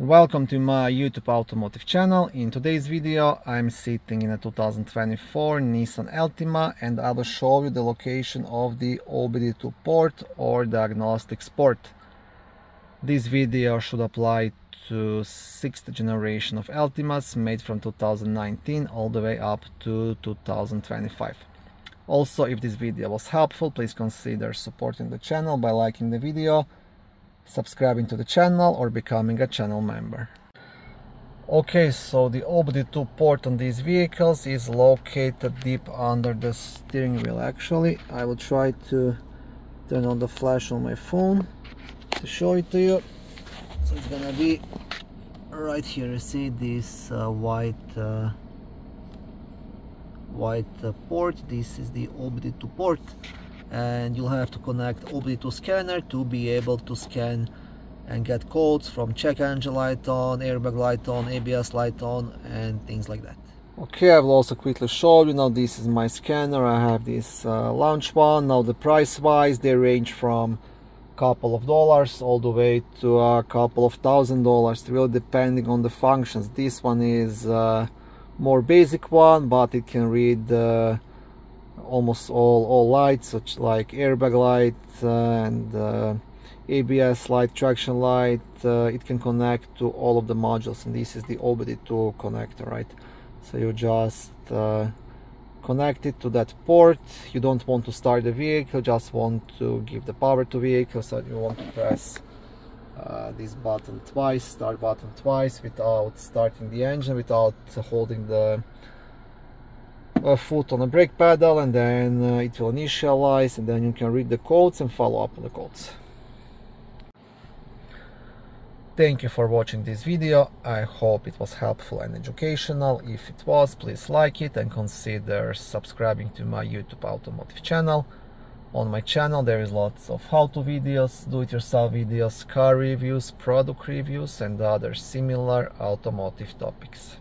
Welcome to my YouTube automotive channel. In today's video I'm sitting in a 2024 Nissan Altima and I will show you the location of the OBD2 port or diagnostics port. This video should apply to sixth generation of Altimas made from 2019 all the way up to 2025. Also, if this video was helpful, please consider supporting the channel by liking the video subscribing to the channel or becoming a channel member. Okay, so the OBD2 port on these vehicles is located deep under the steering wheel actually. I will try to turn on the flash on my phone to show it to you. So it's gonna be right here, you see this uh, white uh, white uh, port, this is the OBD2 port and you'll have to connect OBD2 scanner to be able to scan and get codes from check engine light on, airbag light on, ABS light on and things like that. Okay, I will also quickly show you now this is my scanner. I have this uh, launch one. Now the price wise they range from a couple of dollars all the way to a couple of thousand dollars really depending on the functions. This one is uh, more basic one but it can read uh, almost all all lights such like airbag light uh, and uh, ABS light traction light uh, it can connect to all of the modules and this is the OBD2 connector right? So you just connect it to that port. You don't want to start the vehicle just want to give the power to vehicle so you want to press uh, this button twice start button twice without starting the engine without holding the a foot on the brake pedal and then uh, it will initialize and then you can read the codes and follow up on the codes. Thank you for watching this video. I hope it was helpful and educational. If it was, please like it and consider subscribing to my YouTube automotive channel. On my channel there is lots of how-to videos, do-it-yourself videos, car reviews, product reviews and other similar automotive topics.